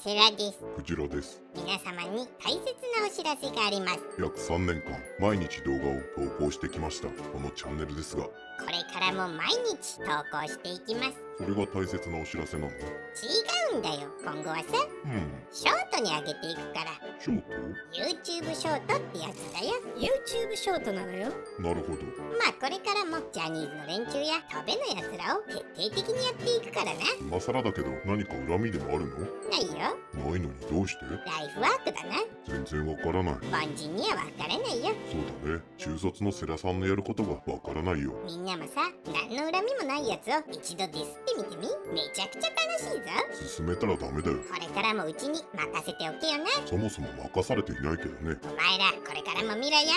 セラです。クジラです。皆様に大切なお知らせがあります。約3年間毎日動画を投稿してきました。このチャンネルですが。これからも毎日投稿していきます。それが大切なお知らせなの？違うんだよ今後はさ。うん。ショートに上げていくから。ショート？YouTube ショートってやつだよ。YouTube ショートなのよ。なるほど。まあこれからもジャニーズの連中や飛べのやつらを徹底的にやっていくからな。今更だけど何か恨みでもあるの？ないよ。ないのにどうして？ライフワークだな。全然わからない。凡人にはわからないよ。そうだね。中卒のセラさんのやることがわからないよ。みんなもさ何の恨みもないやつを一度ディスってみてみ。めちゃくちゃ楽しいぞ。進めたらダメだよ。これからもうちに任せておけよな。そもそも任されていないけどね。お前らこれからも見ろよ